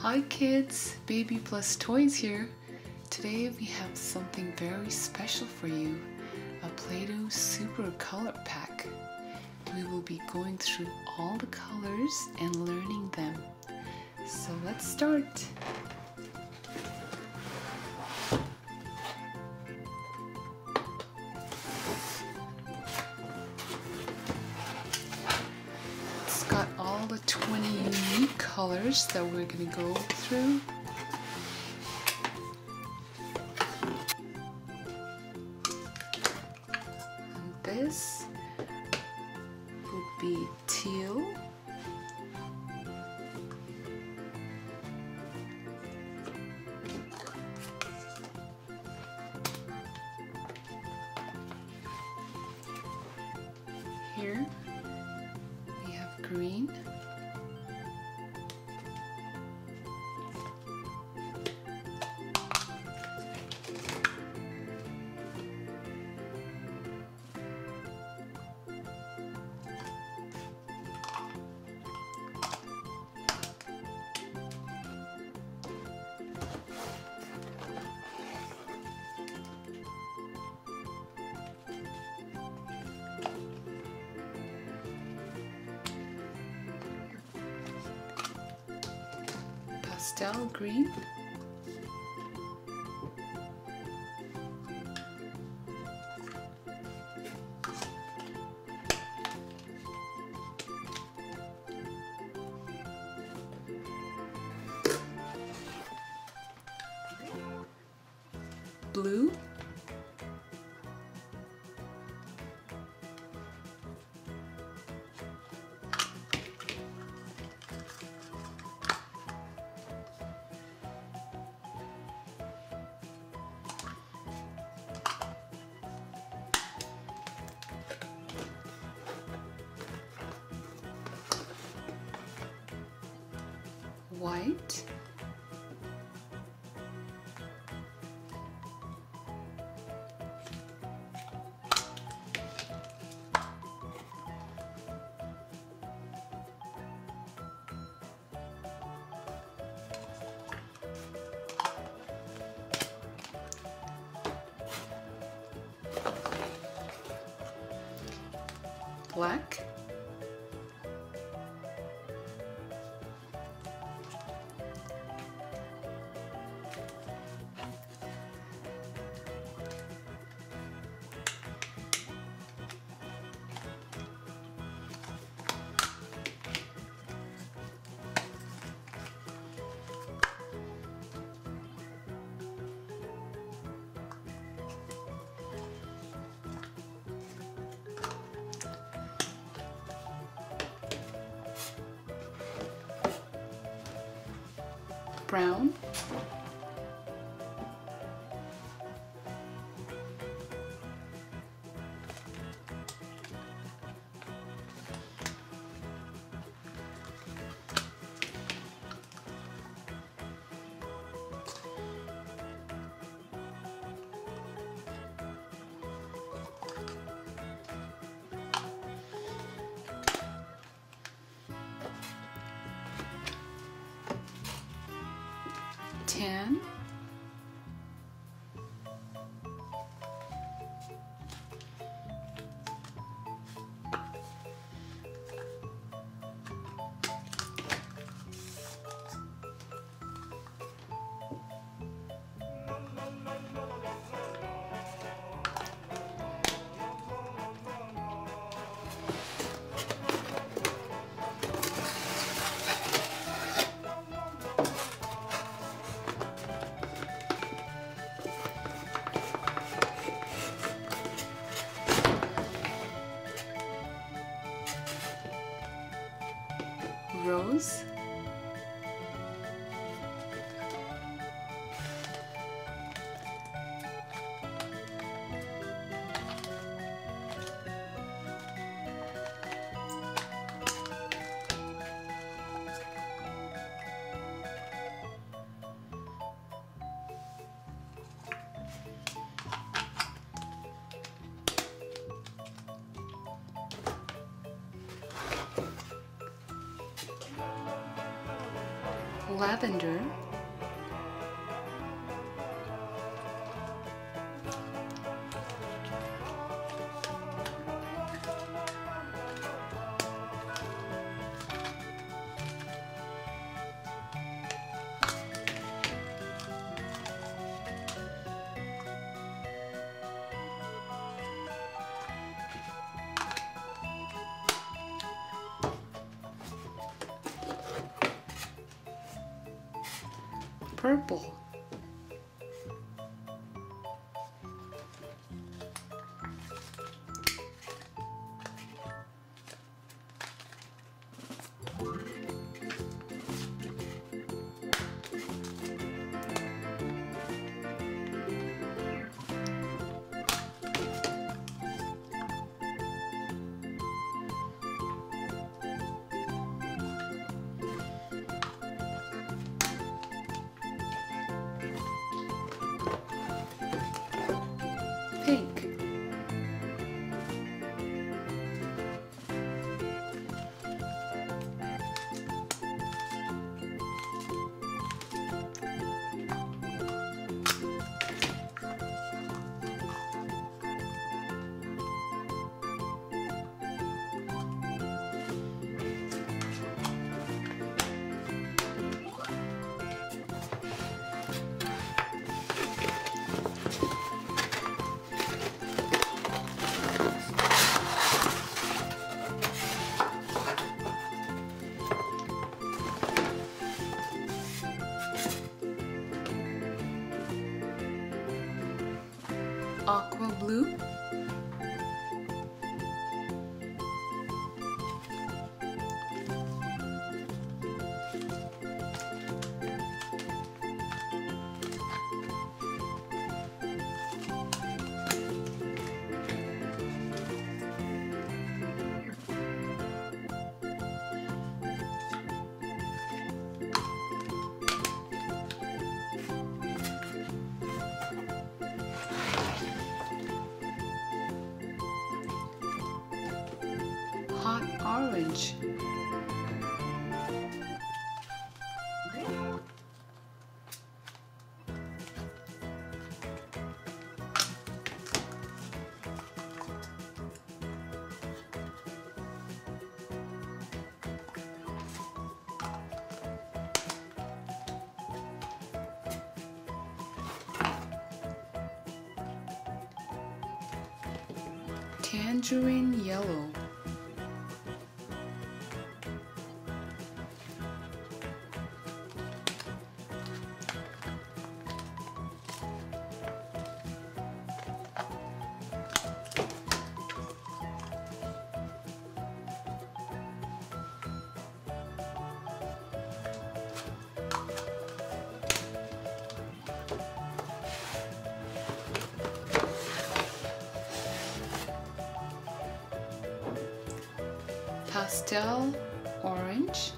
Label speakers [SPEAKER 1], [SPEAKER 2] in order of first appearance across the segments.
[SPEAKER 1] Hi kids, Baby Plus Toys here. Today we have something very special for you, a Play-Doh Super Color Pack. We will be going through all the colors and learning them. So let's start. It's got all the 20 unique colors that we're going to go through. And this would be teal. Here pastel green. Blue. White. Black brown tan lavender, purple. Orange, tangerine yellow, pastel orange,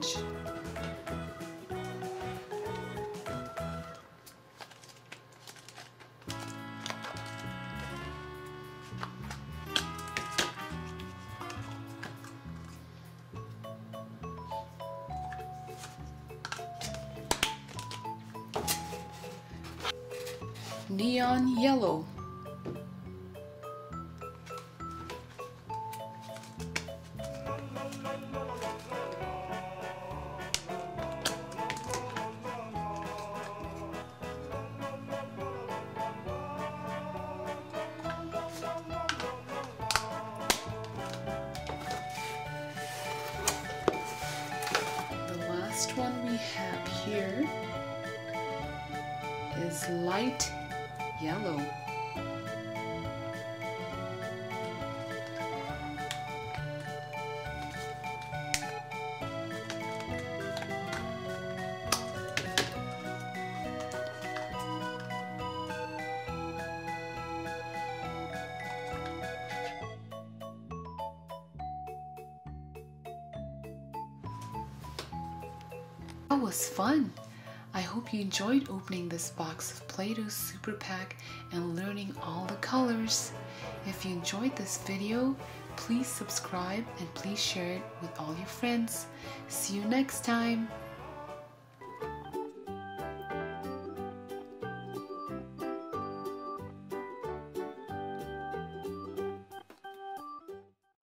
[SPEAKER 1] orange, neon yellow, have here is light yellow. That was fun! I hope you enjoyed opening this box of Play-Doh Super Pack and learning all the colors. If you enjoyed this video, please subscribe and please share it with all your friends. See you next time!